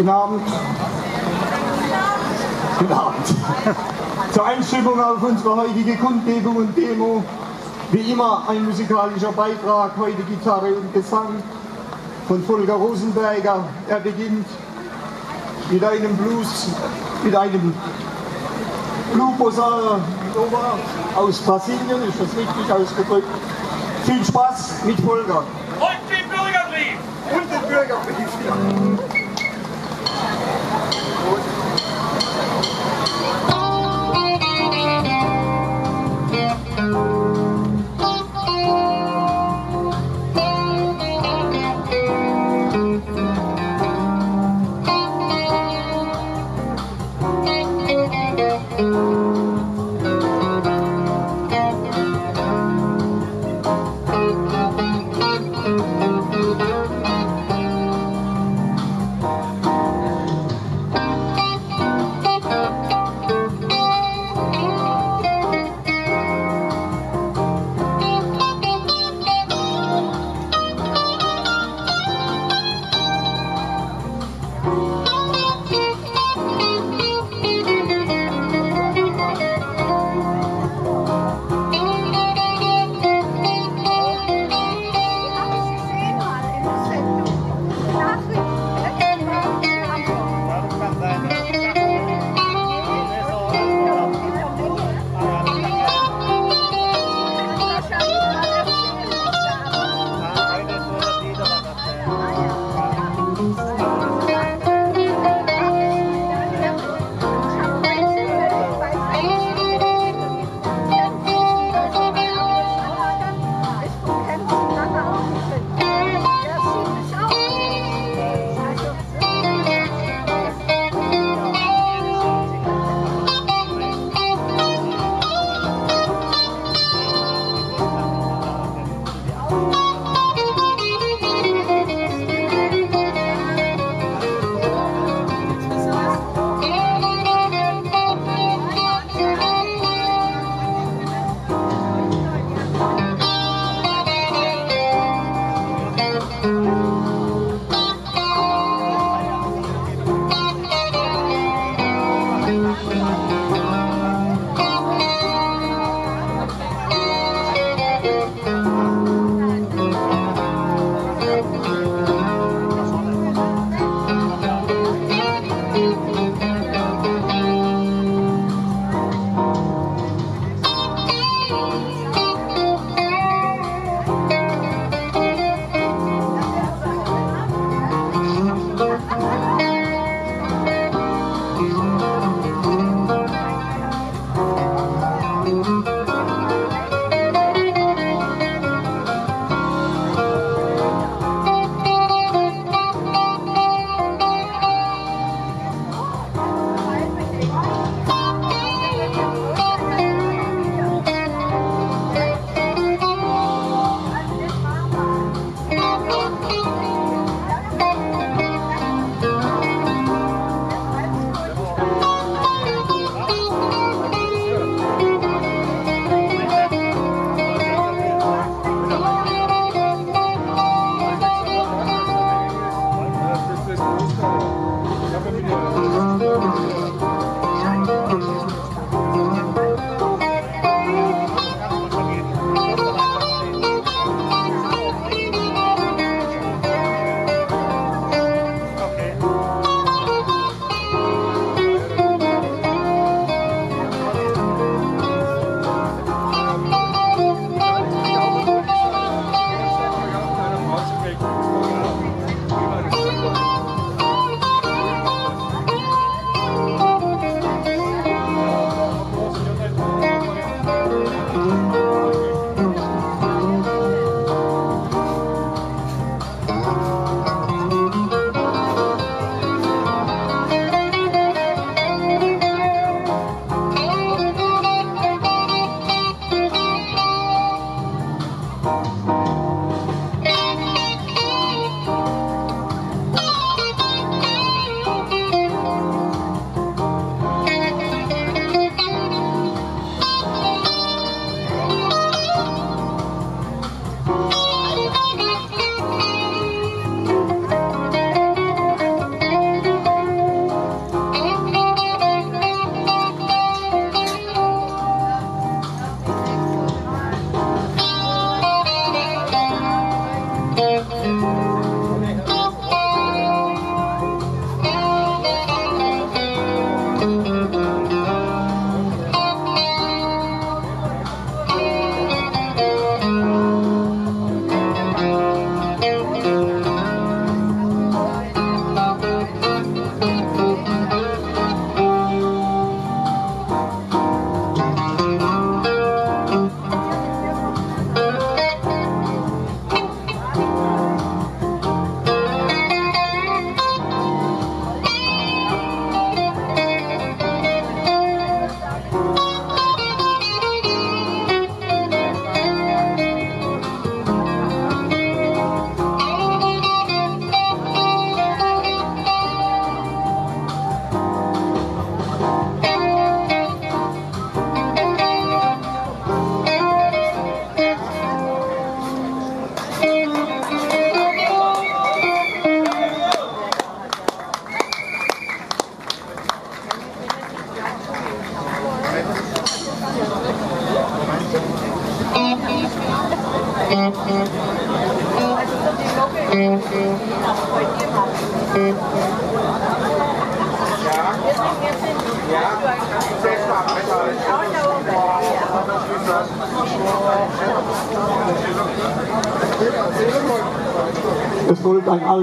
Guten Abend. Guten Abend. Zur Einstimmung auf unsere heutige Kundgebung und Demo. Wie immer ein musikalischer Beitrag, heute Gitarre und Gesang von Volker Rosenberger. Er beginnt mit einem Blues, mit einem Blue Bossa Nova aus Brasilien, ist das richtig ausgedrückt? Viel Spaß mit Volker. Und den Bürgerbrief. Und den Bürgerbrief. Ja.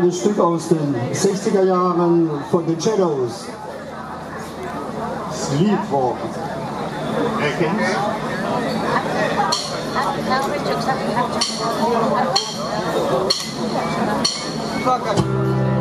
Ein Stück aus den 60er Jahren von The Shadows. Sleepwalk. Erkennst Volker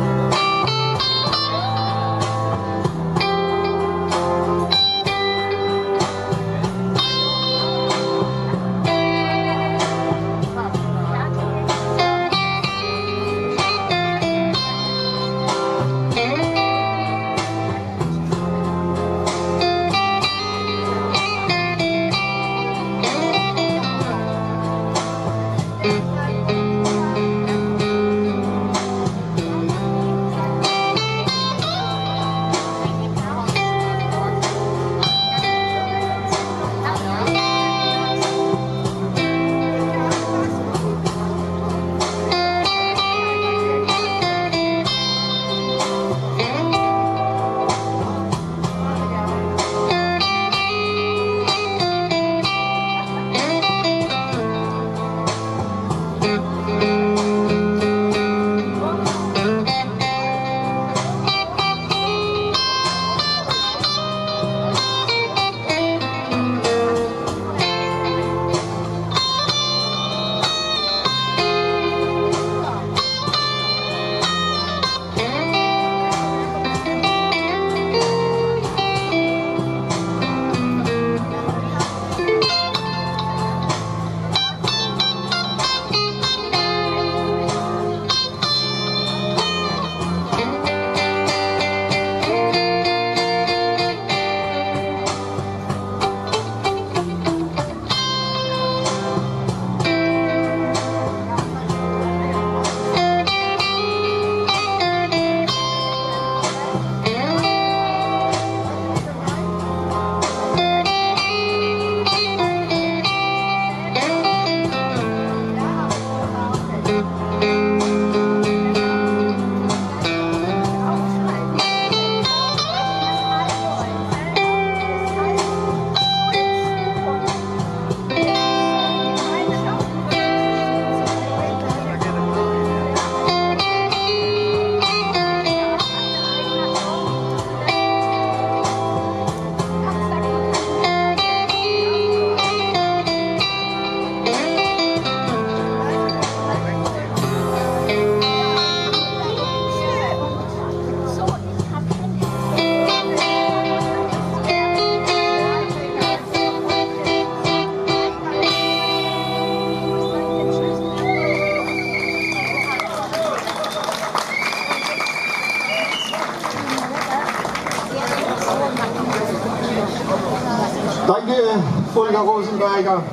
Rosenberger.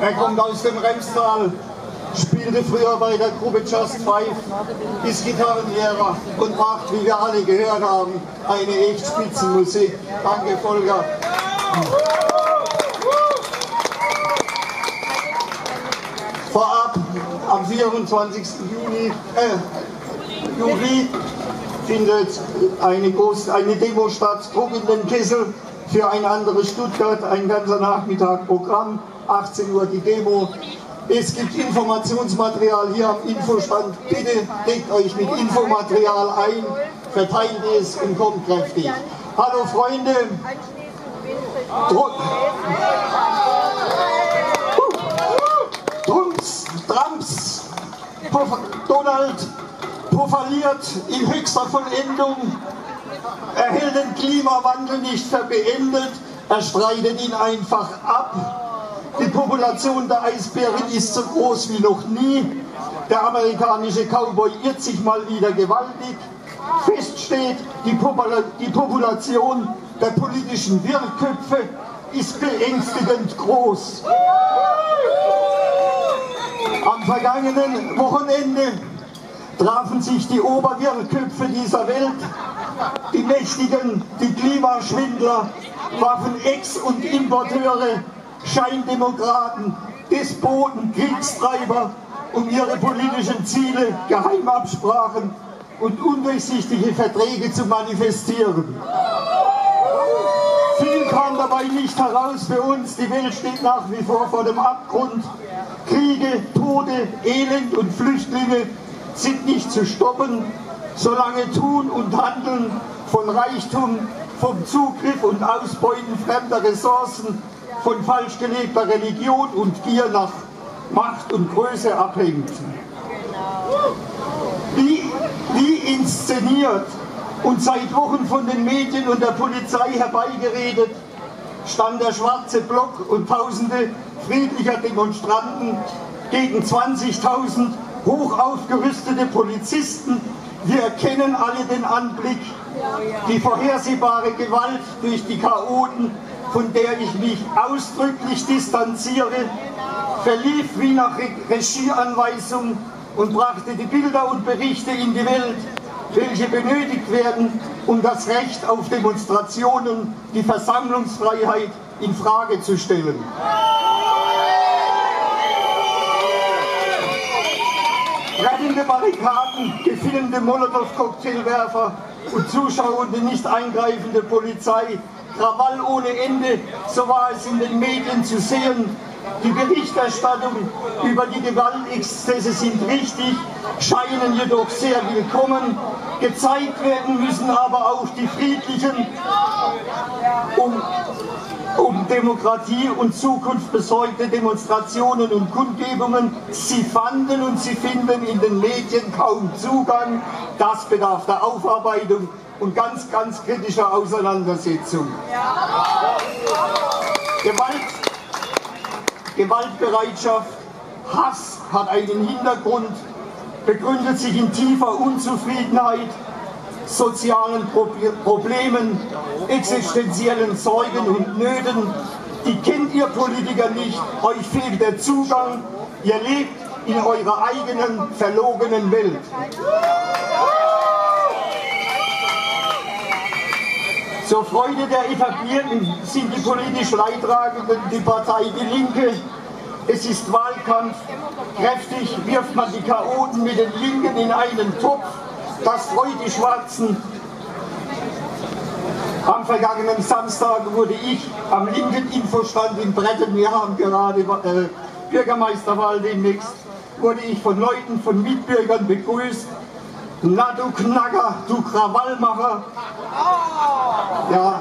Er kommt aus dem Remstal, spielte früher bei der Gruppe Just Five, ist Gitarrenlehrer und macht, wie wir alle gehört haben, eine echt Spitzenmusik. Danke, Volker. Vorab, am 24. Juni, äh, Juli findet eine, Groß eine Demo statt, Druck in den Kessel für ein anderes Stuttgart, ein ganzer Nachmittag Programm, 18 Uhr die Demo. Es gibt Informationsmaterial hier am Infostand. Bitte deckt euch mit Infomaterial ein, verteilt es und kommt kräftig. Hallo Freunde. Trumps, Trumps, Donald profiliert in höchster Vollendung er hält den Klimawandel nicht für beendet, er streitet ihn einfach ab. Die Population der Eisbären ist so groß wie noch nie. Der amerikanische Cowboy irrt sich mal wieder gewaltig. Fest steht, die, Popula die Population der politischen Wirrköpfe ist beängstigend groß. Am vergangenen Wochenende trafen sich die Oberwirrköpfe dieser Welt die Mächtigen, die Klimaschwindler, Waffenex- und Importeure, Scheindemokraten, Despoten, Kriegstreiber, um ihre politischen Ziele, Geheimabsprachen und undurchsichtige Verträge zu manifestieren. Viel kam dabei nicht heraus für uns. Die Welt steht nach wie vor vor dem Abgrund. Kriege, Tode, Elend und Flüchtlinge sind nicht zu stoppen, solange Tun und Handeln von Reichtum, vom Zugriff und Ausbeuten fremder Ressourcen, von falsch gelegter Religion und Gier nach Macht und Größe abhängt. Wie, wie inszeniert und seit Wochen von den Medien und der Polizei herbeigeredet, stand der schwarze Block und tausende friedlicher Demonstranten gegen 20.000 hoch aufgerüstete Polizisten. Wir erkennen alle den Anblick, die vorhersehbare Gewalt durch die Chaoten, von der ich mich ausdrücklich distanziere, verlief wie nach Regieanweisung und brachte die Bilder und Berichte in die Welt, welche benötigt werden, um das Recht auf Demonstrationen, die Versammlungsfreiheit in Frage zu stellen. Rettende Barrikaden, gefilmte Molotow-Cocktailwerfer und zuschauende, nicht eingreifende Polizei, Krawall ohne Ende, so war es in den Medien zu sehen, die Berichterstattung über die Gewaltexzesse sind richtig, scheinen jedoch sehr willkommen. Gezeigt werden müssen aber auch die friedlichen, um, um Demokratie und Zukunft besorgte Demonstrationen und Kundgebungen. Sie fanden und sie finden in den Medien kaum Zugang. Das bedarf der Aufarbeitung und ganz, ganz kritischer Auseinandersetzung. Gewalt Gewaltbereitschaft, Hass hat einen Hintergrund, begründet sich in tiefer Unzufriedenheit, sozialen Problemen, existenziellen Sorgen und Nöten. Die kennt ihr Politiker nicht, euch fehlt der Zugang, ihr lebt in eurer eigenen verlogenen Welt. Zur Freude der Etablierten sind die politisch Leidtragenden die Partei Die Linke. Es ist Wahlkampf. Kräftig wirft man die Chaoten mit den Linken in einen Topf. Das freut die Schwarzen. Am vergangenen Samstag wurde ich am linken Infostand in Bretten, wir haben gerade äh, Bürgermeisterwahl demnächst, wurde ich von Leuten, von Mitbürgern begrüßt, na du Knacker, du Krawallmacher. Ja,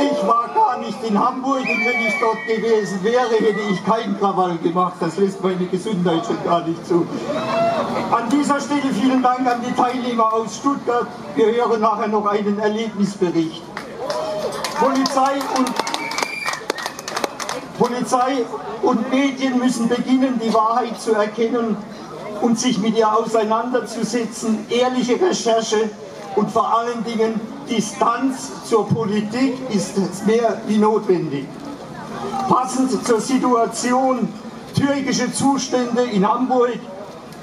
ich war gar nicht in Hamburg und wenn ich dort gewesen wäre, hätte ich keinen Krawall gemacht. Das lässt meine Gesundheit schon gar nicht zu. An dieser Stelle vielen Dank an die Teilnehmer aus Stuttgart. Wir hören nachher noch einen Erlebnisbericht. Polizei und Polizei und Medien müssen beginnen, die Wahrheit zu erkennen und sich mit ihr auseinanderzusetzen, ehrliche Recherche und vor allen Dingen Distanz zur Politik ist mehr wie notwendig. Passend zur Situation türkische Zustände in Hamburg,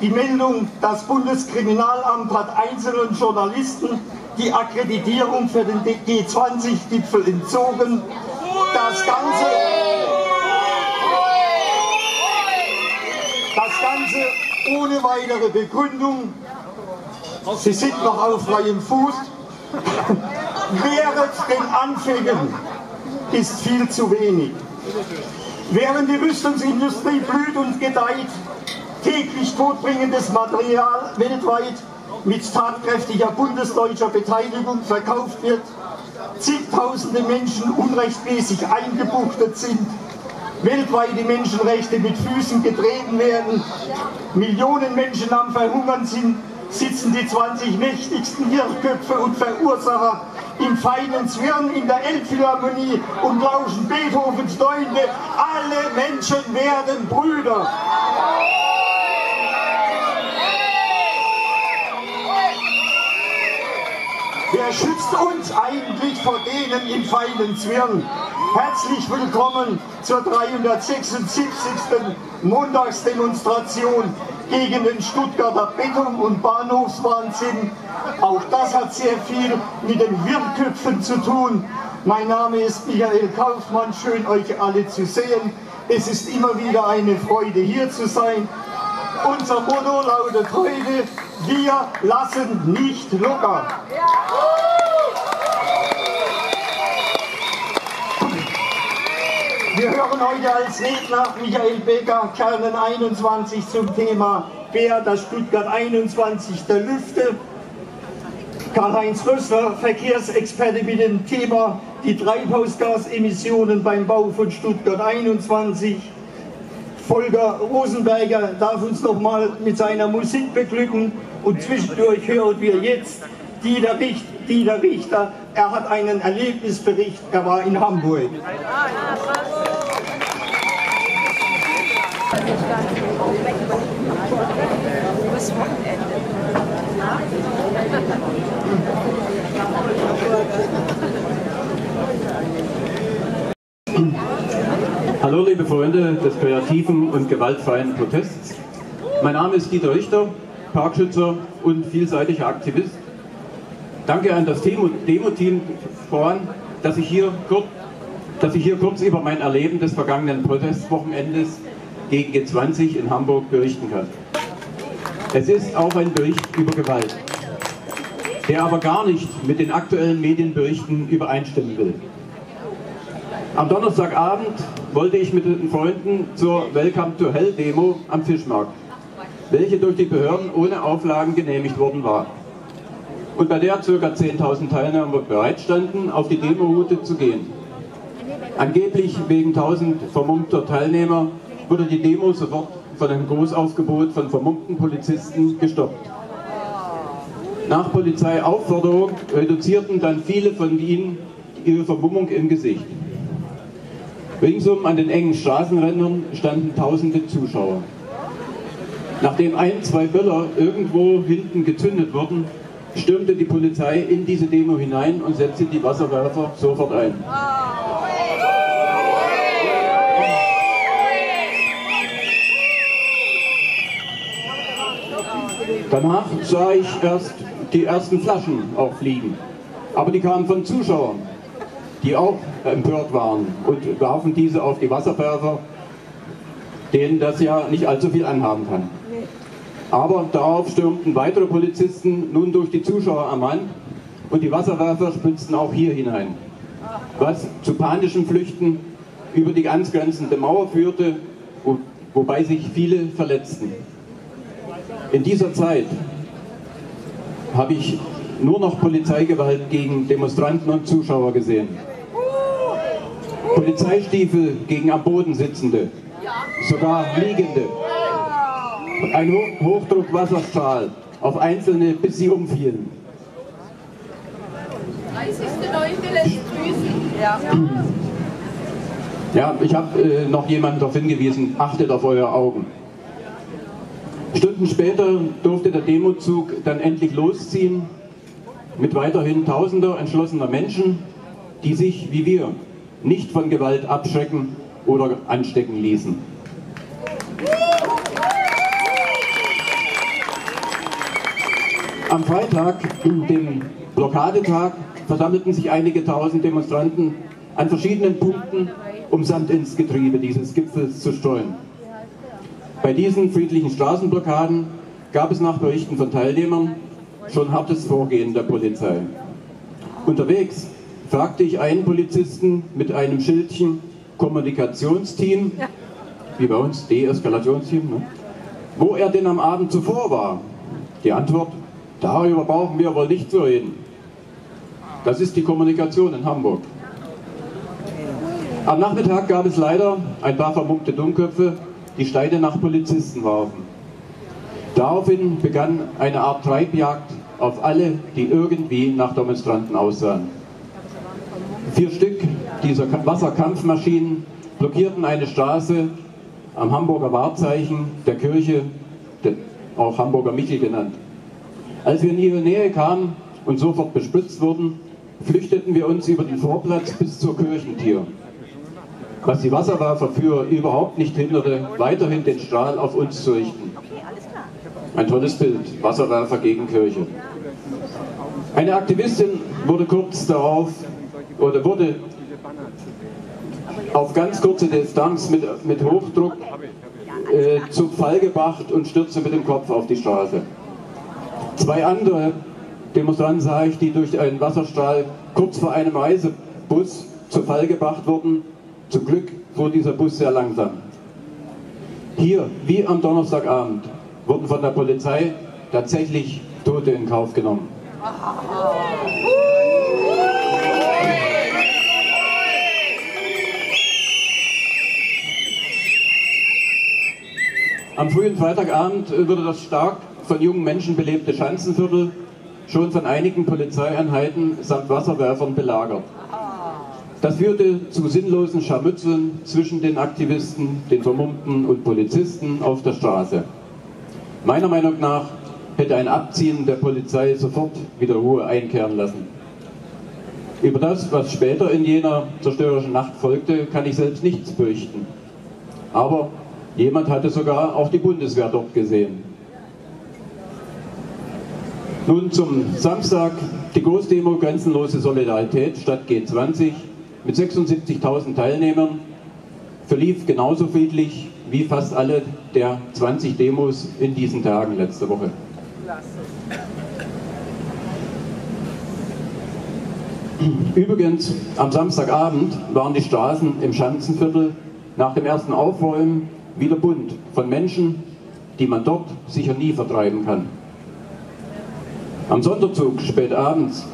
die Meldung, das Bundeskriminalamt hat einzelnen Journalisten die Akkreditierung für den G20-Gipfel entzogen. Das Ganze, das Ganze ohne weitere Begründung. Sie sind noch auf freiem Fuß. Während den Anfängen ist viel zu wenig. Während die Rüstungsindustrie blüht und gedeiht, täglich todbringendes Material weltweit mit tatkräftiger bundesdeutscher Beteiligung verkauft wird, zigtausende Menschen unrechtmäßig eingebuchtet sind, weltweit die Menschenrechte mit Füßen getreten werden, Millionen Menschen am Verhungern sind, sitzen die 20 mächtigsten Hirnköpfe und Verursacher im feinen Zwirn in der Elbphilharmonie und lauschen Beethovens Neunte. Alle Menschen werden Brüder. Wer schützt uns eigentlich vor denen im feinen Zwirn? Herzlich willkommen zur 376. Montagsdemonstration gegen den Stuttgarter Beton- und Bahnhofswahnsinn. Auch das hat sehr viel mit den Wirrköpfen zu tun. Mein Name ist Michael Kaufmann, schön euch alle zu sehen. Es ist immer wieder eine Freude hier zu sein. Unser Motto lautet heute, wir lassen nicht locker. Wir hören heute als Redner Michael Becker, Kernen 21 zum Thema Bär, das Stuttgart 21 der Lüfte. Karl-Heinz Rössler, Verkehrsexperte mit dem Thema die Treibhausgasemissionen beim Bau von Stuttgart 21. Volker Rosenberger darf uns noch mal mit seiner Musik beglücken und zwischendurch hören wir jetzt Dieter, Richt, Dieter Richter. Er hat einen Erlebnisbericht, er war in Hamburg. Hallo liebe Freunde des kreativen und gewaltfreien Protests. Mein Name ist Dieter Richter, Parkschützer und vielseitiger Aktivist. Danke an das Demo-Team voran, dass ich, hier kurz, dass ich hier kurz über mein Erleben des vergangenen Protestwochenendes gegen G20 in Hamburg berichten kann. Es ist auch ein Bericht über Gewalt, der aber gar nicht mit den aktuellen Medienberichten übereinstimmen will. Am Donnerstagabend wollte ich mit den Freunden zur Welcome to Hell Demo am Fischmarkt, welche durch die Behörden ohne Auflagen genehmigt worden war. Und bei der ca. 10.000 Teilnehmer bereitstanden, auf die Demoroute zu gehen. Angeblich wegen 1000 vermummter Teilnehmer wurde die Demo sofort von einem Großaufgebot von vermummten Polizisten gestoppt. Nach Polizeiaufforderung reduzierten dann viele von ihnen ihre Vermummung im Gesicht. Ringsum an den engen Straßenrändern standen tausende Zuschauer. Nachdem ein, zwei Böller irgendwo hinten gezündet wurden, stürmte die Polizei in diese Demo hinein und setzte die Wasserwerfer sofort ein. Danach sah ich erst die ersten Flaschen auch fliegen. Aber die kamen von Zuschauern, die auch empört waren und warfen diese auf die Wasserwerfer, denen das ja nicht allzu viel anhaben kann. Aber darauf stürmten weitere Polizisten nun durch die Zuschauer am Rand und die Wasserwerfer spritzten auch hier hinein, was zu panischen Flüchten über die angrenzende Mauer führte, wo, wobei sich viele verletzten. In dieser Zeit habe ich nur noch Polizeigewalt gegen Demonstranten und Zuschauer gesehen. Polizeistiefel gegen am Boden sitzende, sogar liegende. Ein Hochdruckwasserstrahl auf Einzelne, bis sie umfielen. 30.09. lässt grüßen. Ja. Ja, ich habe äh, noch jemanden darauf hingewiesen, achtet auf eure Augen. Stunden später durfte der Demozug dann endlich losziehen mit weiterhin tausender entschlossener Menschen, die sich, wie wir, nicht von Gewalt abschrecken oder anstecken ließen. Am Freitag, dem Blockadetag, versammelten sich einige tausend Demonstranten an verschiedenen Punkten, um Sand ins Getriebe dieses Gipfels zu streuen. Bei diesen friedlichen Straßenblockaden gab es nach Berichten von Teilnehmern schon hartes Vorgehen der Polizei. Unterwegs fragte ich einen Polizisten mit einem Schildchen Kommunikationsteam, wie bei uns Deeskalationsteam, ne? wo er denn am Abend zuvor war. Die Antwort, darüber brauchen wir wohl nicht zu reden. Das ist die Kommunikation in Hamburg. Am Nachmittag gab es leider ein paar vermummte Dummköpfe, die Steine nach Polizisten warfen. Daraufhin begann eine Art Treibjagd auf alle, die irgendwie nach Demonstranten aussahen. Vier Stück dieser Wasserkampfmaschinen blockierten eine Straße am Hamburger Wahrzeichen der Kirche, auch Hamburger Michel genannt. Als wir in ihre Nähe kamen und sofort bespritzt wurden, flüchteten wir uns über den Vorplatz bis zur Kirchentür was die Wasserwerferführer überhaupt nicht hinderte, weiterhin den Strahl auf uns zu richten. Ein tolles Bild, Wasserwerfer gegen Kirche. Eine Aktivistin wurde kurz darauf, oder wurde auf ganz kurze Distanz mit, mit Hochdruck äh, zu Fall gebracht und stürzte mit dem Kopf auf die Straße. Zwei andere Demonstranten sah ich, die durch einen Wasserstrahl kurz vor einem Reisebus zu Fall gebracht wurden. Zum Glück fuhr dieser Bus sehr langsam. Hier, wie am Donnerstagabend, wurden von der Polizei tatsächlich Tote in Kauf genommen. Am frühen Freitagabend wurde das stark von jungen Menschen belebte Schanzenviertel schon von einigen Polizeieinheiten samt Wasserwerfern belagert. Das führte zu sinnlosen Scharmützeln zwischen den Aktivisten, den Vermummten und Polizisten auf der Straße. Meiner Meinung nach hätte ein Abziehen der Polizei sofort wieder Ruhe einkehren lassen. Über das, was später in jener zerstörerischen Nacht folgte, kann ich selbst nichts berichten. Aber Jemand hatte sogar auch die Bundeswehr dort gesehen. Nun zum Samstag, die Großdemo Grenzenlose Solidarität statt G20 mit 76.000 Teilnehmern verlief genauso friedlich wie fast alle der 20 Demos in diesen Tagen letzte Woche. Übrigens, am Samstagabend waren die Straßen im Schanzenviertel nach dem ersten Aufräumen wieder bunt von Menschen, die man dort sicher nie vertreiben kann. Am Sonderzug spät abends,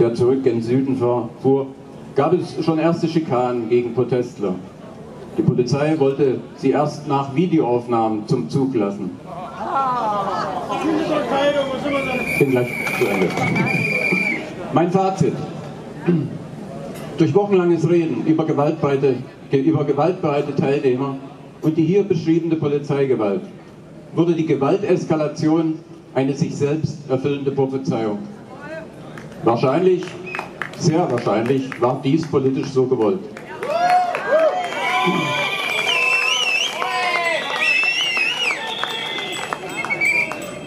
der zurück in den Süden fuhr, gab es schon erste Schikanen gegen Protestler. Die Polizei wollte sie erst nach Videoaufnahmen zum Zug lassen. Ich bin gleich zu Ende. Mein Fazit. Durch wochenlanges Reden über gewaltbereite, über gewaltbereite Teilnehmer und die hier beschriebene Polizeigewalt wurde die Gewalteskalation eine sich selbst erfüllende Prophezeiung. Wahrscheinlich, sehr wahrscheinlich, war dies politisch so gewollt.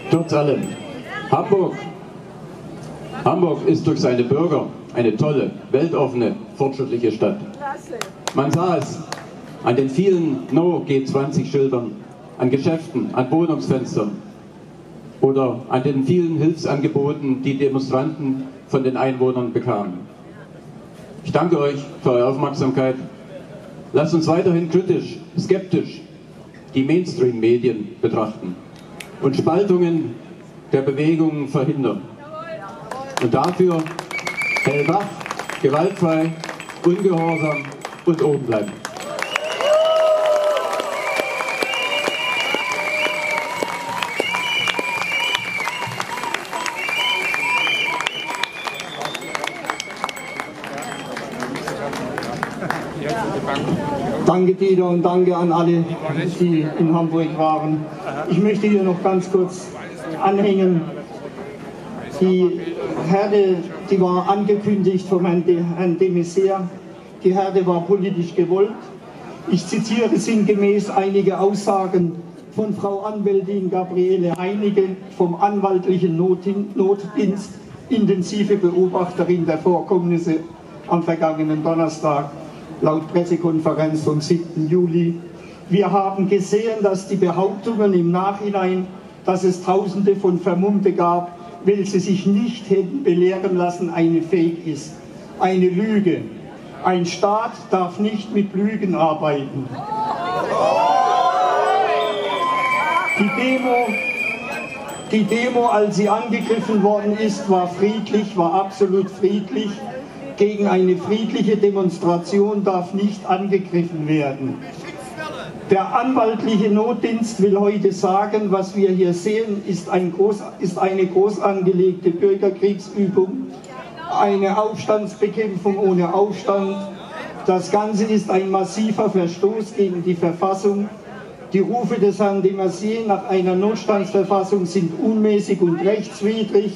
Trotz allem, Hamburg, Hamburg ist durch seine Bürger eine tolle, weltoffene, fortschrittliche Stadt. Man sah es an den vielen No-G20-Schildern, an Geschäften, an Wohnungsfenstern oder an den vielen Hilfsangeboten, die Demonstranten von den Einwohnern bekamen. Ich danke euch für eure Aufmerksamkeit. Lasst uns weiterhin kritisch, skeptisch die Mainstream-Medien betrachten und Spaltungen der Bewegungen verhindern. Und dafür hellwach, gewaltfrei, ungehorsam und oben bleiben. Danke Dieter und danke an alle, die in Hamburg waren. Ich möchte hier noch ganz kurz anhängen. Die Herde, die war angekündigt vom Herrn de Maizière. Die Herde war politisch gewollt. Ich zitiere sinngemäß einige Aussagen von Frau Anwältin Gabriele Einige vom anwaltlichen Notdienst, intensive Beobachterin der Vorkommnisse am vergangenen Donnerstag laut Pressekonferenz vom 7. Juli. Wir haben gesehen, dass die Behauptungen im Nachhinein, dass es Tausende von Vermummte gab, welche sich nicht hätten belehren lassen, eine Fake ist, eine Lüge. Ein Staat darf nicht mit Lügen arbeiten. Die Demo, die Demo, als sie angegriffen worden ist, war friedlich, war absolut friedlich gegen eine friedliche Demonstration darf nicht angegriffen werden. Der anwaltliche Notdienst will heute sagen, was wir hier sehen, ist, ein groß, ist eine groß angelegte Bürgerkriegsübung, eine Aufstandsbekämpfung ohne Aufstand. Das Ganze ist ein massiver Verstoß gegen die Verfassung. Die Rufe des Herrn de Maizière nach einer Notstandsverfassung sind unmäßig und rechtswidrig.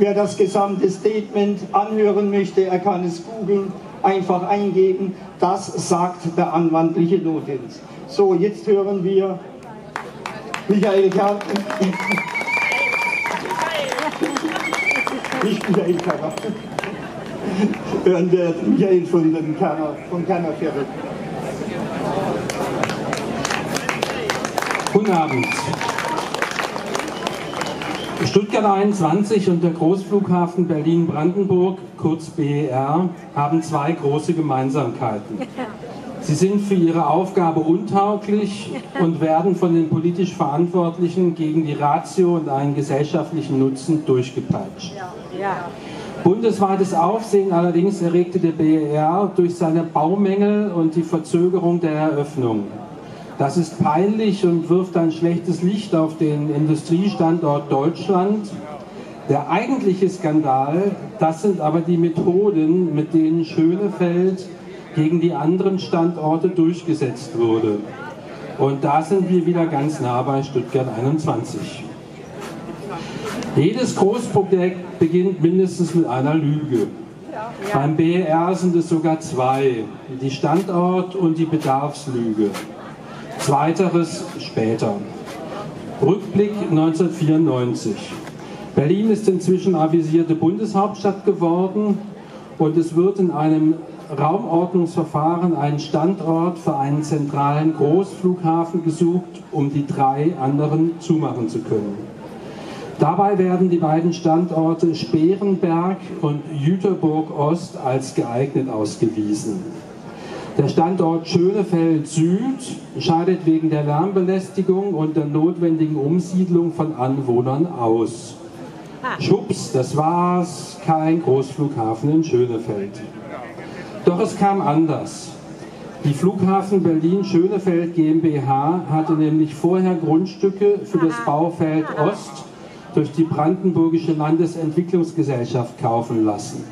Wer das gesamte Statement anhören möchte, er kann es googeln, einfach eingeben. Das sagt der anwandtliche Notdienst. So, jetzt hören wir Michael Kerner. Nicht Michael Kerner. Hören wir Michael von den Kerner, von Kerner Viertel. Guten Abend. Stuttgart 21 und der Großflughafen Berlin-Brandenburg, kurz BER, haben zwei große Gemeinsamkeiten. Sie sind für ihre Aufgabe untauglich und werden von den politisch Verantwortlichen gegen die Ratio und einen gesellschaftlichen Nutzen durchgepeitscht. Bundesweites Aufsehen allerdings erregte der BER durch seine Baumängel und die Verzögerung der Eröffnung. Das ist peinlich und wirft ein schlechtes Licht auf den Industriestandort Deutschland. Der eigentliche Skandal, das sind aber die Methoden, mit denen Schönefeld gegen die anderen Standorte durchgesetzt wurde. Und da sind wir wieder ganz nah bei Stuttgart 21. Jedes Großprojekt beginnt mindestens mit einer Lüge. Beim BR sind es sogar zwei, die Standort- und die Bedarfslüge. Zweiteres später. Rückblick 1994. Berlin ist inzwischen avisierte Bundeshauptstadt geworden und es wird in einem Raumordnungsverfahren ein Standort für einen zentralen Großflughafen gesucht, um die drei anderen zumachen zu können. Dabei werden die beiden Standorte Sperenberg und Jüterburg Ost als geeignet ausgewiesen. Der Standort Schönefeld Süd scheidet wegen der Lärmbelästigung und der notwendigen Umsiedlung von Anwohnern aus. Schubs, das war's, kein Großflughafen in Schönefeld. Doch es kam anders. Die Flughafen Berlin-Schönefeld GmbH hatte nämlich vorher Grundstücke für das Baufeld Ost durch die Brandenburgische Landesentwicklungsgesellschaft kaufen lassen.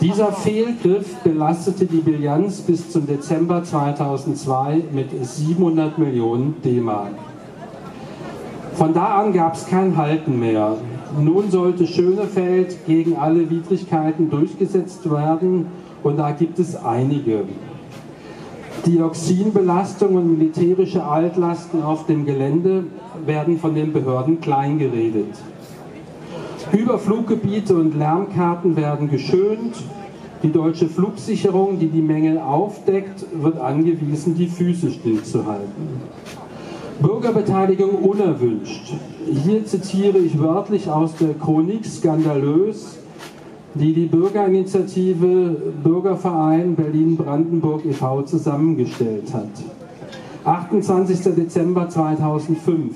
Dieser Fehlgriff belastete die Bilanz bis zum Dezember 2002 mit 700 Millionen D-Mark. Von da an gab es kein Halten mehr. Nun sollte Schönefeld gegen alle Widrigkeiten durchgesetzt werden und da gibt es einige. Dioxinbelastung und militärische Altlasten auf dem Gelände werden von den Behörden kleingeredet. Überfluggebiete und Lärmkarten werden geschönt. Die deutsche Flugsicherung, die die Mängel aufdeckt, wird angewiesen, die Füße stillzuhalten. Bürgerbeteiligung unerwünscht. Hier zitiere ich wörtlich aus der Chronik skandalös, die die Bürgerinitiative Bürgerverein Berlin-Brandenburg e.V. zusammengestellt hat. 28. Dezember 2005.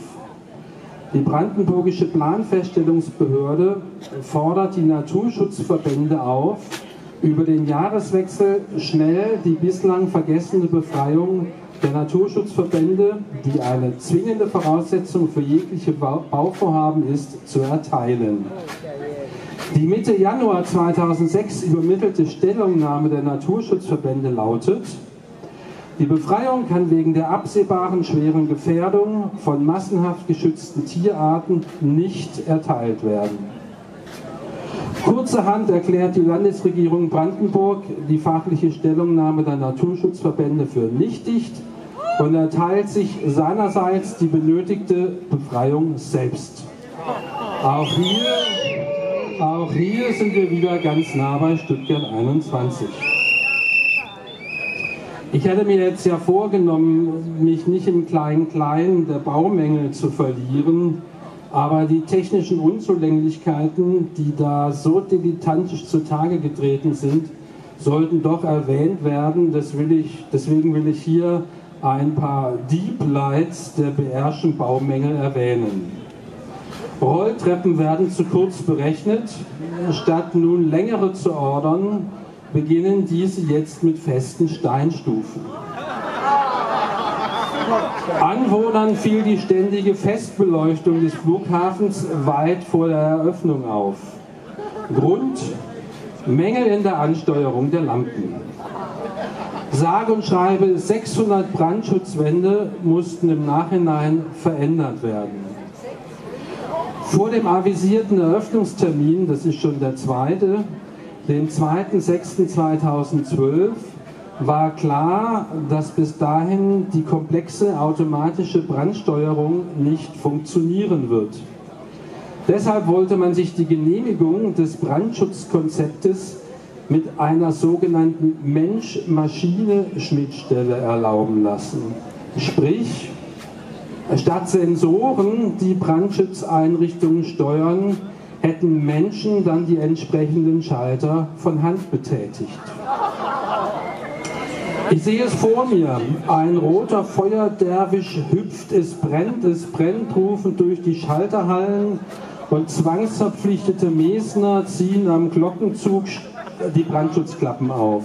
Die Brandenburgische Planfeststellungsbehörde fordert die Naturschutzverbände auf, über den Jahreswechsel schnell die bislang vergessene Befreiung der Naturschutzverbände, die eine zwingende Voraussetzung für jegliche Bauvorhaben ist, zu erteilen. Die Mitte Januar 2006 übermittelte Stellungnahme der Naturschutzverbände lautet, die Befreiung kann wegen der absehbaren schweren Gefährdung von massenhaft geschützten Tierarten nicht erteilt werden. Kurzerhand erklärt die Landesregierung Brandenburg die fachliche Stellungnahme der Naturschutzverbände für nichtig und erteilt sich seinerseits die benötigte Befreiung selbst. Auch hier, auch hier sind wir wieder ganz nah bei Stuttgart 21. Ich hätte mir jetzt ja vorgenommen, mich nicht im Klein-Klein der Baumängel zu verlieren, aber die technischen Unzulänglichkeiten, die da so dilettantisch zutage getreten sind, sollten doch erwähnt werden. Das will ich, deswegen will ich hier ein paar Deep Lights der BR'schen Baumängel erwähnen. Rolltreppen werden zu kurz berechnet. Statt nun längere zu ordern, beginnen diese jetzt mit festen Steinstufen. Anwohnern fiel die ständige Festbeleuchtung des Flughafens weit vor der Eröffnung auf. Grund Mängel in der Ansteuerung der Lampen. Sage und schreibe 600 Brandschutzwände mussten im Nachhinein verändert werden. Vor dem avisierten Eröffnungstermin, das ist schon der zweite, dem 2.6.2012 war klar, dass bis dahin die komplexe automatische Brandsteuerung nicht funktionieren wird. Deshalb wollte man sich die Genehmigung des Brandschutzkonzeptes mit einer sogenannten Mensch-Maschine-Schnittstelle erlauben lassen. Sprich, Statt Sensoren, die Brandschutzeinrichtungen steuern, hätten Menschen dann die entsprechenden Schalter von Hand betätigt. Ich sehe es vor mir. Ein roter Feuerderwisch hüpft, es brennt, es brennt, rufen durch die Schalterhallen und zwangsverpflichtete Mesner ziehen am Glockenzug die Brandschutzklappen auf.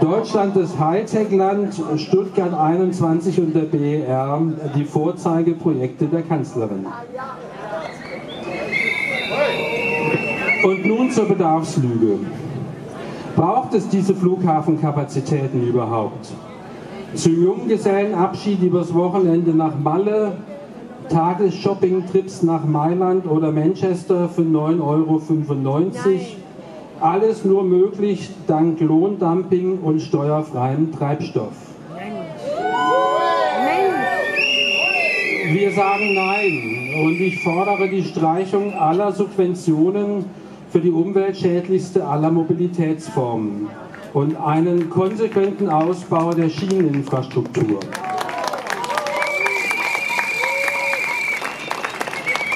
Deutschland ist Hightech-Land, Stuttgart 21 und der BER die Vorzeigeprojekte der Kanzlerin. Und nun zur Bedarfslüge. Braucht es diese Flughafenkapazitäten überhaupt? Zum Junggesellenabschied übers Wochenende nach Malle, Tagesshopping-Trips nach Mailand oder Manchester für 9,95 Euro. Alles nur möglich dank Lohndumping und steuerfreiem Treibstoff. Wir sagen Nein und ich fordere die Streichung aller Subventionen für die umweltschädlichste aller Mobilitätsformen und einen konsequenten Ausbau der Schieneninfrastruktur.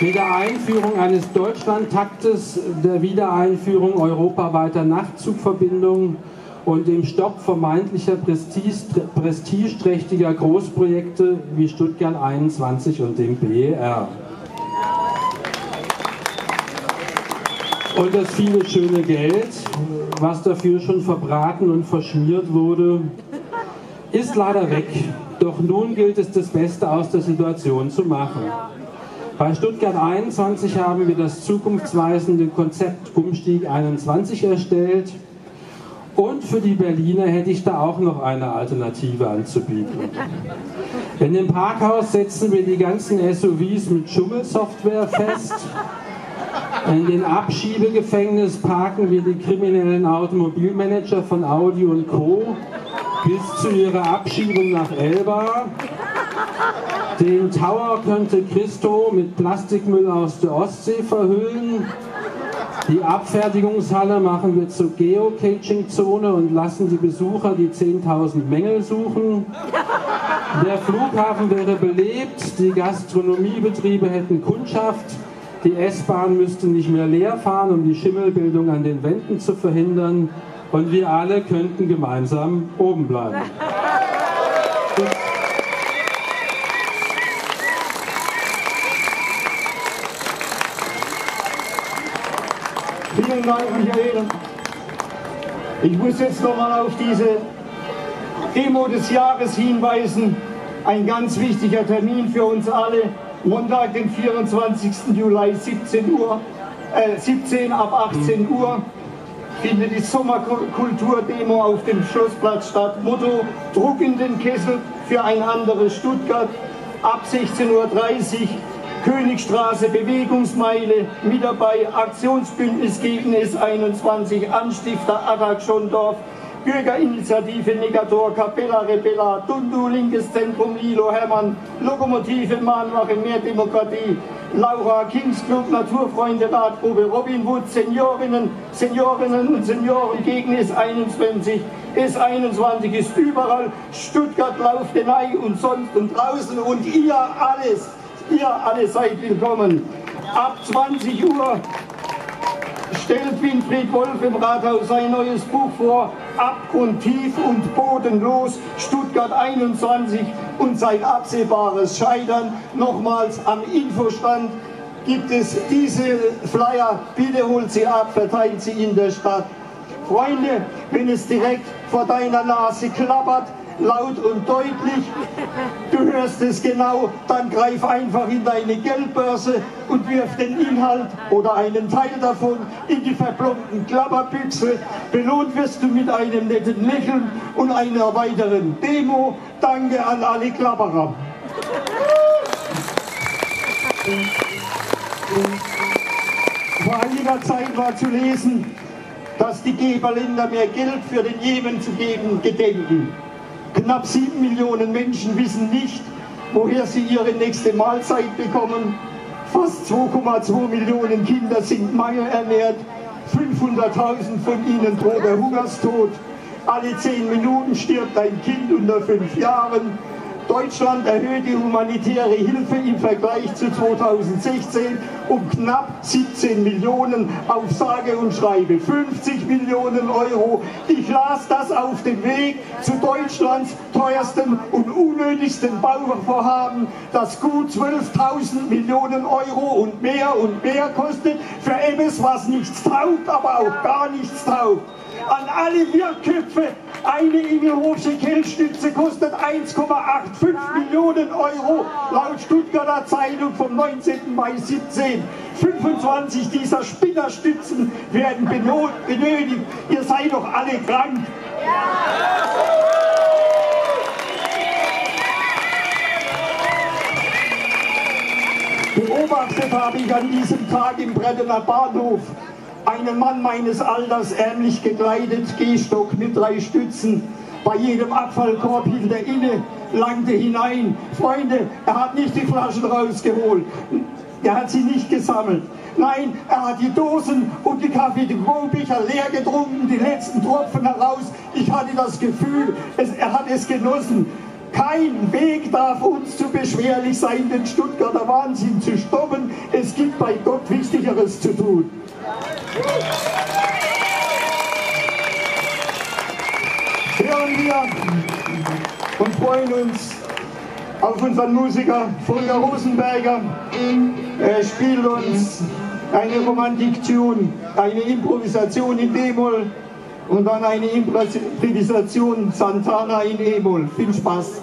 Mit der Einführung eines Deutschlandtaktes, der Wiedereinführung europaweiter Nachtzugverbindungen und dem Stopp vermeintlicher prestigeträchtiger Großprojekte wie Stuttgart 21 und dem BER. Und das viele schöne Geld, was dafür schon verbraten und verschmiert wurde, ist leider weg. Doch nun gilt es, das Beste aus der Situation zu machen. Bei Stuttgart 21 haben wir das zukunftsweisende Konzept Umstieg 21 erstellt. Und für die Berliner hätte ich da auch noch eine Alternative anzubieten. In dem Parkhaus setzen wir die ganzen SUVs mit Schummelsoftware fest. In den Abschiebegefängnis parken wir die kriminellen Automobilmanager von Audi und Co. bis zu ihrer Abschiebung nach Elba. Den Tower könnte Christo mit Plastikmüll aus der Ostsee verhüllen. Die Abfertigungshalle machen wir zur Geocaching-Zone und lassen die Besucher die 10.000 Mängel suchen. Der Flughafen wäre belebt, die Gastronomiebetriebe hätten Kundschaft, die S-Bahn müsste nicht mehr leer fahren, um die Schimmelbildung an den Wänden zu verhindern und wir alle könnten gemeinsam oben bleiben. Vielen Dank, Michael. Ich muss jetzt nochmal auf diese Demo des Jahres hinweisen. Ein ganz wichtiger Termin für uns alle. Montag, den 24. Juli, 17 Uhr, äh, 17 ab 18 Uhr findet die Sommerkultur-Demo auf dem Schlossplatz statt. Motto, Druck in den Kessel für ein anderes Stuttgart. Ab 16.30 Uhr Königstraße, Bewegungsmeile, mit dabei Aktionsbündnis gegen S21, Anstifter Arak Schondorf, Bürgerinitiative Negator, Capella Rebella, Dundu, Linkes Zentrum, Lilo Hermann, Lokomotive Mahnwache, Mehr Demokratie, Laura Kings Club, Naturfreunde Radgruppe, Robin Wood, Seniorinnen, Seniorinnen und Senioren gegen S21. S21 ist überall, Stuttgart, Laufdenei und sonst und draußen und ihr alles. Ihr alle seid willkommen. Ab 20 Uhr stellt Winfried Wolf im Rathaus sein neues Buch vor, Abgrundtief und bodenlos, Stuttgart 21 und sein absehbares Scheitern. Nochmals am Infostand gibt es diese Flyer, bitte holt sie ab, verteilt sie in der Stadt. Freunde, wenn es direkt vor deiner Nase klappert, laut und deutlich. Du hörst es genau, dann greif einfach in deine Geldbörse und wirf den Inhalt oder einen Teil davon in die verplombten Klapperbüchse. Belohnt wirst du mit einem netten Lächeln und einer weiteren Demo. Danke an alle Klapperer. Vor einiger Zeit war zu lesen, dass die Geberländer mehr Geld für den Jemen zu geben gedenken. Knapp sieben Millionen Menschen wissen nicht, woher sie ihre nächste Mahlzeit bekommen. Fast 2,2 Millionen Kinder sind mangelernährt. 500.000 von ihnen droht der Hungerstod. Alle zehn Minuten stirbt ein Kind unter fünf Jahren. Deutschland erhöht die humanitäre Hilfe im Vergleich zu 2016 um knapp 17 Millionen auf sage und schreibe 50 Millionen Euro. Ich las das auf dem Weg zu Deutschlands teuersten und unnötigsten Bauvorhaben, das gut 12.000 Millionen Euro und mehr und mehr kostet. Für etwas, was nichts taugt, aber auch gar nichts taugt an alle Wirrköpfe. Eine Ingelhofsche Kellstütze kostet 1,85 Millionen Euro, laut Stuttgarter Zeitung vom 19. Mai 17. 25 dieser Spinnerstützen werden benötigt. Ihr seid doch alle krank. Beobachtet habe ich an diesem Tag im Brennener Bahnhof einen Mann meines Alters, ärmlich gekleidet, Gehstock mit drei Stützen. Bei jedem Abfallkorb hielt er inne, langte hinein. Freunde, er hat nicht die Flaschen rausgeholt. Er hat sie nicht gesammelt. Nein, er hat die Dosen und die Kaffee, die Becher leer getrunken, die letzten Tropfen heraus. Ich hatte das Gefühl, es, er hat es genossen. Kein Weg darf uns zu beschwerlich sein, den Stuttgarter Wahnsinn zu stoppen. Es gibt bei Gott Wichtigeres zu tun. Hören wir und freuen uns auf unseren Musiker Volker Rosenberger. Er spielt uns eine Romantik-Tune, eine Improvisation in D-Moll und dann eine Improvisation Santana in E-Moll. Viel Spaß!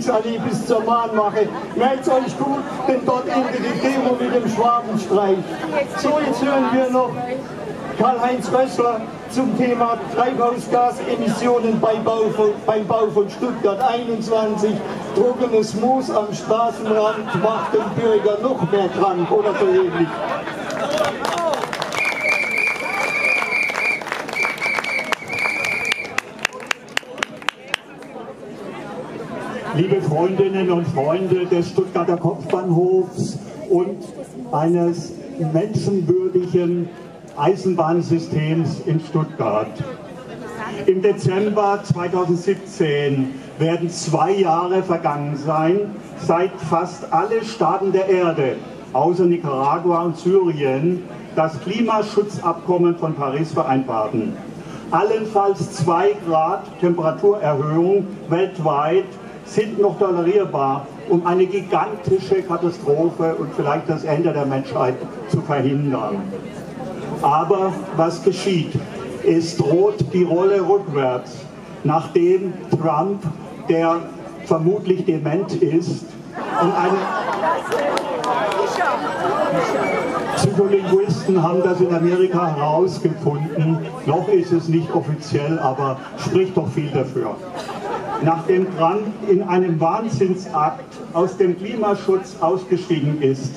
Königsallee bis zur Mahnwache. Merkt euch gut, denn dort endet die Demo mit dem Schwabenstreich. So, jetzt hören wir noch Karl-Heinz Rössler zum Thema Treibhausgasemissionen beim Bau, von, beim Bau von Stuttgart 21. Trockenes Moos am Straßenrand macht den Bürger noch mehr krank oder so ähnlich. Liebe Freundinnen und Freunde des Stuttgarter Kopfbahnhofs und eines menschenwürdigen Eisenbahnsystems in Stuttgart. Im Dezember 2017 werden zwei Jahre vergangen sein, seit fast alle Staaten der Erde, außer Nicaragua und Syrien, das Klimaschutzabkommen von Paris vereinbarten. Allenfalls zwei Grad Temperaturerhöhung weltweit sind noch tolerierbar, um eine gigantische Katastrophe und vielleicht das Ende der Menschheit zu verhindern. Aber was geschieht? Es droht die Rolle rückwärts, nachdem Trump, der vermutlich dement ist, und eine Psycholinguisten haben das in Amerika herausgefunden. Noch ist es nicht offiziell, aber spricht doch viel dafür. Nachdem Trump in einem Wahnsinnsakt aus dem Klimaschutz ausgestiegen ist,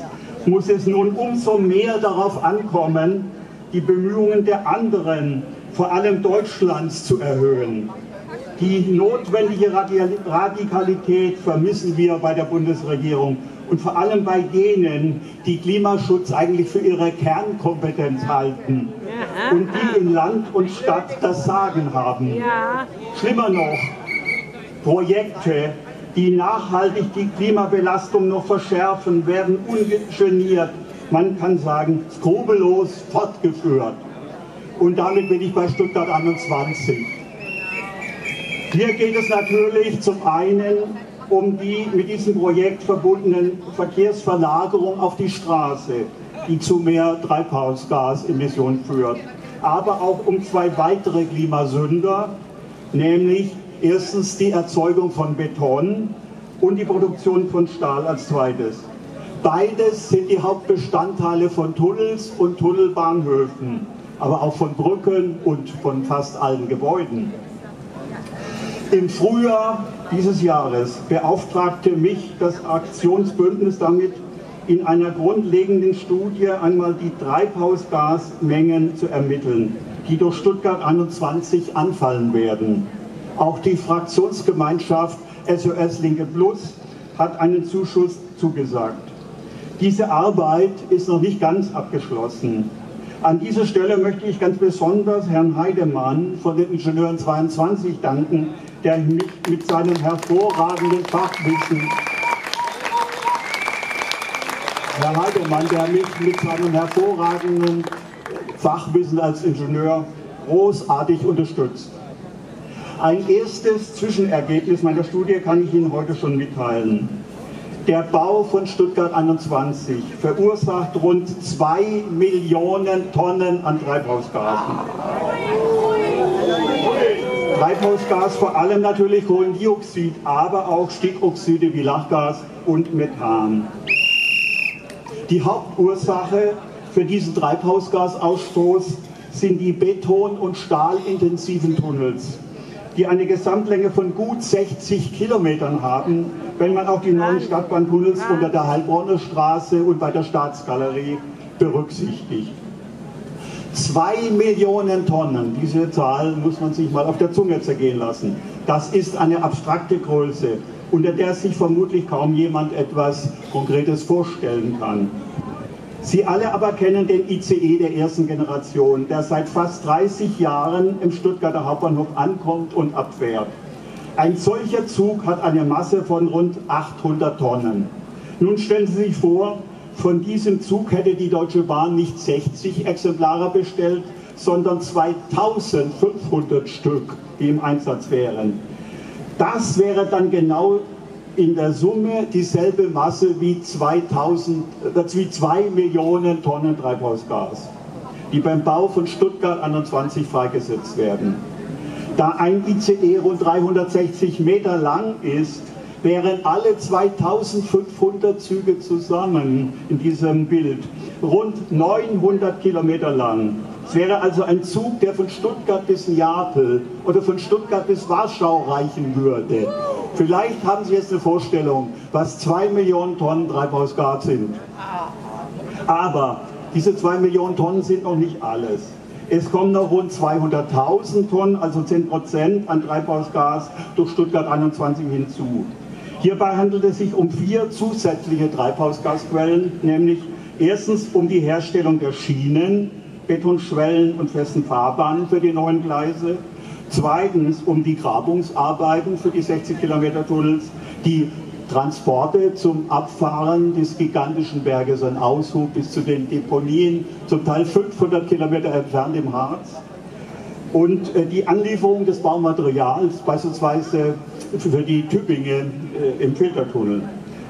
muss es nun umso mehr darauf ankommen, die Bemühungen der anderen, vor allem Deutschlands, zu erhöhen. Die notwendige Radikalität vermissen wir bei der Bundesregierung und vor allem bei denen, die Klimaschutz eigentlich für ihre Kernkompetenz halten und die in Land und Stadt das Sagen haben. Schlimmer noch, Projekte, die nachhaltig die Klimabelastung noch verschärfen, werden ungeniert man kann sagen, skrupellos fortgeführt. Und damit bin ich bei Stuttgart 21. Hier geht es natürlich zum einen um die mit diesem Projekt verbundenen Verkehrsverlagerung auf die Straße, die zu mehr Treibhausgasemissionen führt. Aber auch um zwei weitere Klimasünder, nämlich erstens die Erzeugung von Beton und die Produktion von Stahl als zweites. Beides sind die Hauptbestandteile von Tunnels und Tunnelbahnhöfen, aber auch von Brücken und von fast allen Gebäuden. Im Frühjahr dieses Jahres beauftragte mich das Aktionsbündnis damit, in einer grundlegenden Studie einmal die Treibhausgasmengen zu ermitteln, die durch Stuttgart 21 anfallen werden. Auch die Fraktionsgemeinschaft SOS Linke Plus hat einen Zuschuss zugesagt. Diese Arbeit ist noch nicht ganz abgeschlossen. An dieser Stelle möchte ich ganz besonders Herrn Heidemann von den Ingenieuren 22 danken, der mich mit seinem hervorragenden Fachwissen Herr Heidemann, der mich mit seinem hervorragenden Fachwissen als Ingenieur großartig unterstützt. Ein erstes Zwischenergebnis meiner Studie kann ich Ihnen heute schon mitteilen. Der Bau von Stuttgart 21 verursacht rund 2 Millionen Tonnen an Treibhausgasen. Treibhausgas vor allem natürlich Kohlendioxid, aber auch Stickoxide wie Lachgas und Methan. Die Hauptursache für diesen Treibhausgasausstoß sind die beton- und stahlintensiven Tunnels, die eine Gesamtlänge von gut 60 Kilometern haben wenn man auch die neuen Stadtbahntunnels unter der Heilbronner Straße und bei der Staatsgalerie berücksichtigt. Zwei Millionen Tonnen, diese Zahl muss man sich mal auf der Zunge zergehen lassen. Das ist eine abstrakte Größe, unter der sich vermutlich kaum jemand etwas Konkretes vorstellen kann. Sie alle aber kennen den ICE der ersten Generation, der seit fast 30 Jahren im Stuttgarter Hauptbahnhof ankommt und abfährt. Ein solcher Zug hat eine Masse von rund 800 Tonnen. Nun stellen Sie sich vor, von diesem Zug hätte die Deutsche Bahn nicht 60 Exemplare bestellt, sondern 2500 Stück, die im Einsatz wären. Das wäre dann genau in der Summe dieselbe Masse wie, 2000, äh, wie 2 Millionen Tonnen Treibhausgas, die beim Bau von Stuttgart 21 freigesetzt werden. Da ein ICE rund 360 Meter lang ist, wären alle 2500 Züge zusammen in diesem Bild rund 900 Kilometer lang. Es wäre also ein Zug, der von Stuttgart bis Neapel oder von Stuttgart bis Warschau reichen würde. Vielleicht haben Sie jetzt eine Vorstellung, was zwei Millionen Tonnen Treibhausgas sind. Aber diese zwei Millionen Tonnen sind noch nicht alles. Es kommen noch rund 200.000 Tonnen, also 10 Prozent an Treibhausgas durch Stuttgart 21 hinzu. Hierbei handelt es sich um vier zusätzliche Treibhausgasquellen, nämlich erstens um die Herstellung der Schienen, Betonschwellen und festen Fahrbahnen für die neuen Gleise, zweitens um die Grabungsarbeiten für die 60 Kilometer Tunnels, die Transporte zum Abfahren des gigantischen Berges an Aushub bis zu den Deponien, zum Teil 500 Kilometer entfernt im Harz, und äh, die Anlieferung des Baumaterials, beispielsweise für die Tübingen äh, im Filtertunnel.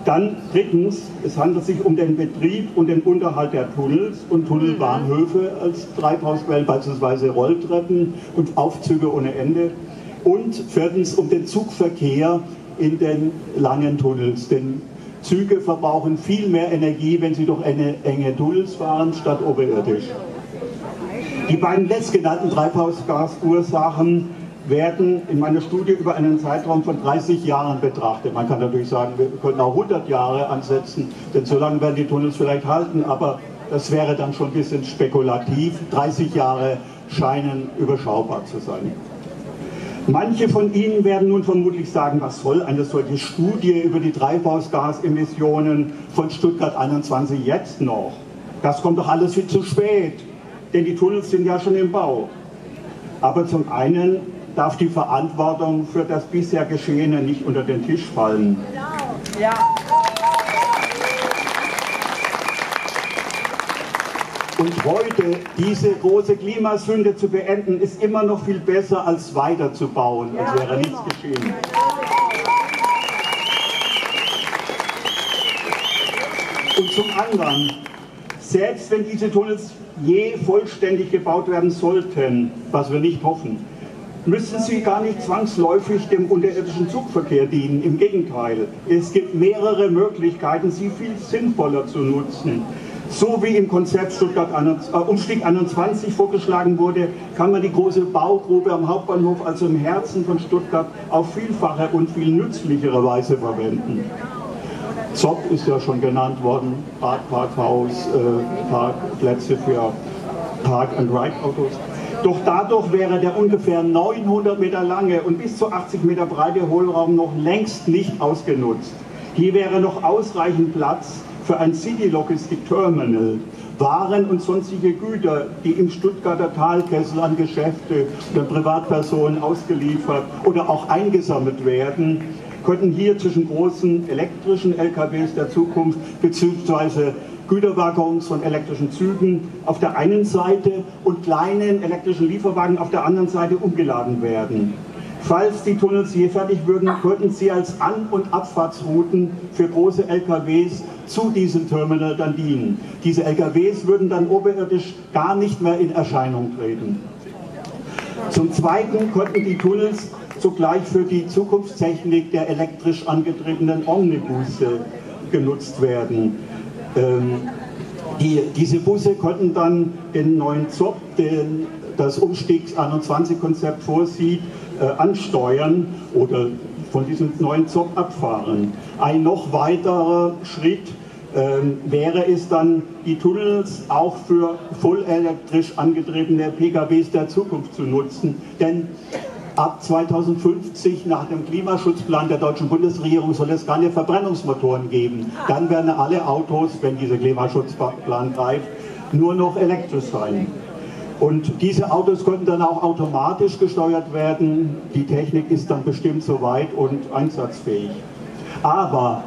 Dann drittens, es handelt sich um den Betrieb und den Unterhalt der Tunnels und Tunnelbahnhöfe als Treibhausquellen, beispielsweise Rolltreppen und Aufzüge ohne Ende. Und viertens um den Zugverkehr in den langen Tunnels. Denn Züge verbrauchen viel mehr Energie, wenn sie durch eine enge Tunnels fahren, statt oberirdisch. Die beiden letztgenannten Treibhausgasursachen werden in meiner Studie über einen Zeitraum von 30 Jahren betrachtet. Man kann natürlich sagen, wir können auch 100 Jahre ansetzen, denn so lange werden die Tunnels vielleicht halten, aber das wäre dann schon ein bisschen spekulativ. 30 Jahre scheinen überschaubar zu sein. Manche von Ihnen werden nun vermutlich sagen, was soll eine solche Studie über die Treibhausgasemissionen von Stuttgart 21 jetzt noch? Das kommt doch alles viel zu spät denn die Tunnels sind ja schon im Bau. Aber zum einen darf die Verantwortung für das bisher Geschehene nicht unter den Tisch fallen. Ja. Und heute diese große Klimasünde zu beenden, ist immer noch viel besser, als weiterzubauen, als wäre nichts geschehen. Und zum anderen, selbst wenn diese Tunnels je vollständig gebaut werden sollten, was wir nicht hoffen, müssen sie gar nicht zwangsläufig dem unterirdischen Zugverkehr dienen. Im Gegenteil, es gibt mehrere Möglichkeiten, sie viel sinnvoller zu nutzen. So wie im Konzept Stuttgart äh, Umstieg 21 vorgeschlagen wurde, kann man die große Baugrube am Hauptbahnhof, also im Herzen von Stuttgart, auf vielfache und viel nützlichere Weise verwenden. ZOP ist ja schon genannt worden, Bad, Parkhaus, äh, Parkplätze für Park-and-Ride-Autos. Doch dadurch wäre der ungefähr 900 Meter lange und bis zu 80 Meter breite Hohlraum noch längst nicht ausgenutzt. Hier wäre noch ausreichend Platz für ein City Logistic Terminal. Waren und sonstige Güter, die im Stuttgarter Talkessel an Geschäfte oder Privatpersonen ausgeliefert oder auch eingesammelt werden, könnten hier zwischen großen elektrischen LKWs der Zukunft bzw. Güterwaggons von elektrischen Zügen auf der einen Seite und kleinen elektrischen Lieferwagen auf der anderen Seite umgeladen werden. Falls die Tunnels je fertig würden, könnten sie als An- und Abfahrtsrouten für große LKWs zu diesem Terminal dann dienen. Diese LKWs würden dann oberirdisch gar nicht mehr in Erscheinung treten. Zum Zweiten könnten die Tunnels zugleich für die Zukunftstechnik der elektrisch angetriebenen Omnibusse genutzt werden. Ähm, die, diese Busse konnten dann den neuen ZOP, den das Umstiegs 21-Konzept vorsieht, äh, ansteuern oder von diesem neuen ZOP abfahren. Ein noch weiterer Schritt ähm, wäre es dann, die Tunnels auch für vollelektrisch angetriebene PKWs der Zukunft zu nutzen. Denn ab 2050 nach dem Klimaschutzplan der deutschen Bundesregierung soll es keine Verbrennungsmotoren geben. Dann werden alle Autos, wenn dieser Klimaschutzplan greift, nur noch elektrisch sein. Und diese Autos könnten dann auch automatisch gesteuert werden. Die Technik ist dann bestimmt soweit und einsatzfähig. Aber,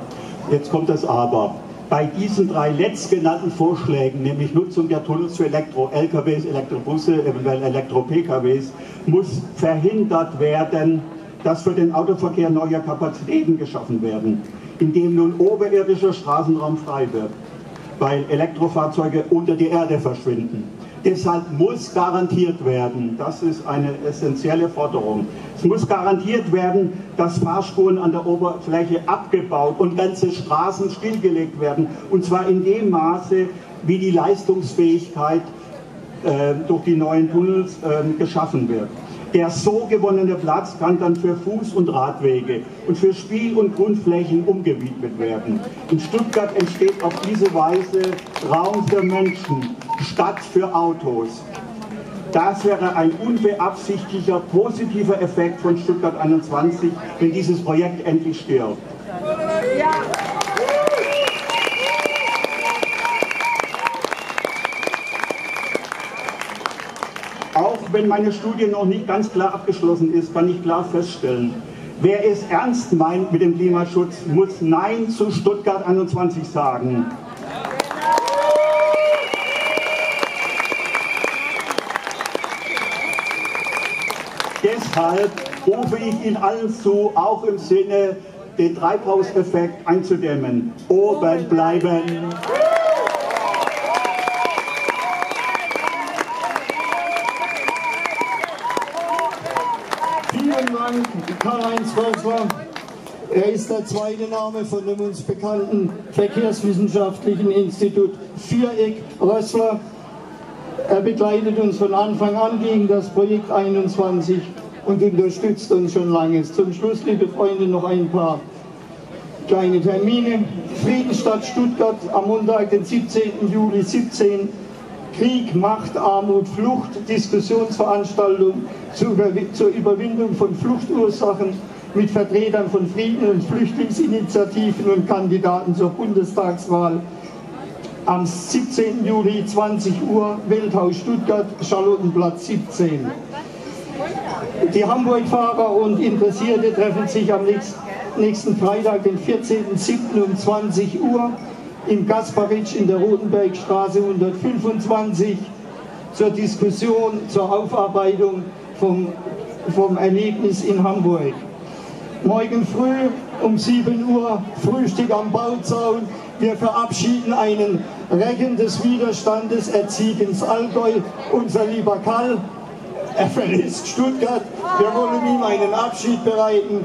jetzt kommt das Aber bei diesen drei letztgenannten Vorschlägen, nämlich Nutzung der Tunnels für Elektro-LKWs, Elektrobusse, eventuell Elektro-PKWs, muss verhindert werden, dass für den Autoverkehr neue Kapazitäten geschaffen werden, indem nun oberirdischer Straßenraum frei wird, weil Elektrofahrzeuge unter die Erde verschwinden. Deshalb muss garantiert werden, das ist eine essentielle Forderung, es muss garantiert werden, dass Fahrspuren an der Oberfläche abgebaut und ganze Straßen stillgelegt werden. Und zwar in dem Maße, wie die Leistungsfähigkeit äh, durch die neuen Tunnels äh, geschaffen wird. Der so gewonnene Platz kann dann für Fuß- und Radwege und für Spiel- und Grundflächen umgewidmet werden. In Stuttgart entsteht auf diese Weise Raum für Menschen, Stadt für Autos. Das wäre ein unbeabsichtigter positiver Effekt von Stuttgart 21, wenn dieses Projekt endlich stirbt. Ja. Auch wenn meine Studie noch nicht ganz klar abgeschlossen ist, kann ich klar feststellen, wer es ernst meint mit dem Klimaschutz, muss Nein zu Stuttgart 21 sagen. Deshalb rufe ich Ihnen allen zu, auch im Sinne, den Treibhauseffekt einzudämmen. Oben bleiben! Vielen Dank, Karl-Heinz Rössler. Er ist der zweite Name von dem uns bekannten Verkehrswissenschaftlichen Institut Viereck Rössler. Er begleitet uns von Anfang an gegen das Projekt 21 und unterstützt uns schon lange. Zum Schluss, liebe Freunde, noch ein paar kleine Termine. Friedensstadt Stuttgart am Montag, den 17. Juli 17. Krieg, Macht, Armut, Flucht, Diskussionsveranstaltung zur, Überwindung von Fluchtursachen mit Vertretern von Frieden- und Flüchtlingsinitiativen und Kandidaten zur Bundestagswahl am 17. Juli 20 Uhr, Welthaus Stuttgart, Charlottenplatz 17. Die Hamburg-Fahrer und Interessierte treffen sich am nächsten Freitag, den 14.07. um 20 Uhr im Gasparitsch in der Rotenbergstraße 125 zur Diskussion, zur Aufarbeitung vom, vom Erlebnis in Hamburg. Morgen früh um 7 Uhr Frühstück am Bauzaun. Wir verabschieden einen Recken des Widerstandes. Er zieht ins Allgäu, unser lieber Karl. Er verlässt Stuttgart. Wir wollen ihm einen Abschied bereiten.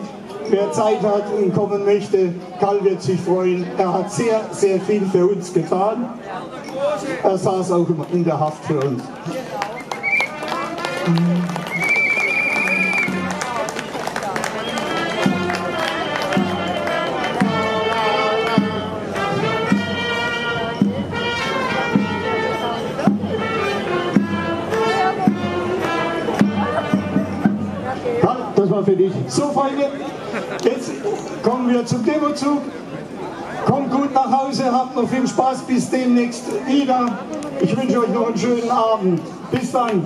Wer Zeit hat und kommen möchte, Karl wird sich freuen. Er hat sehr, sehr viel für uns getan. Er saß auch in der Haft für uns. So, Freunde, jetzt kommen wir zum Demozug. Kommt gut nach Hause, habt noch viel Spaß, bis demnächst wieder. Ich wünsche euch noch einen schönen Abend. Bis dann.